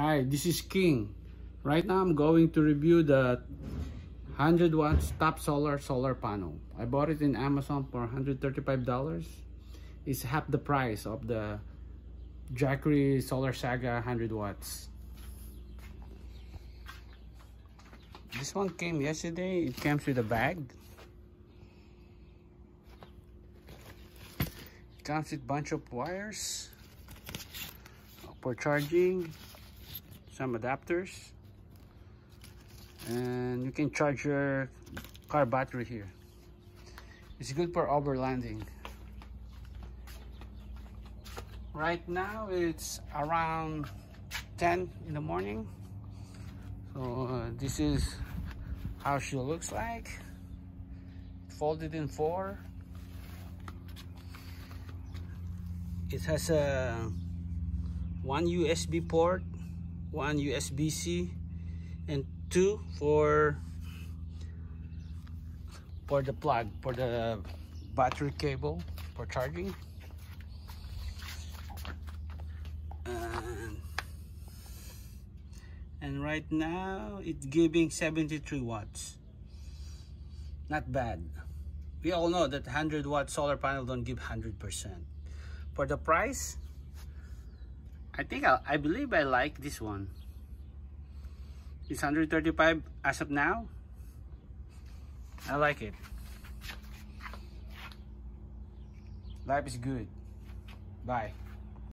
Hi, this is King. Right now I'm going to review the 100 watts Topsolar solar panel. I bought it in Amazon for $135. It's half the price of the Jackery Solar Saga 100 watts. This one came yesterday. It comes with a bag. It comes with bunch of wires for charging some adapters. And you can charge your car battery here. It's good for overlanding right now it's around 10 in the morning. So uh, this is how she looks like. Folded in four. It has a one USB port one USB-C and two for for the plug for the battery cable for charging. And, and right now it's giving 73 watts. Not bad. We all know that 100 watt solar panel don't give 100 percent. For the price I think I, I believe I like this one. It's 135 as of now. I like it. Life is good. Bye.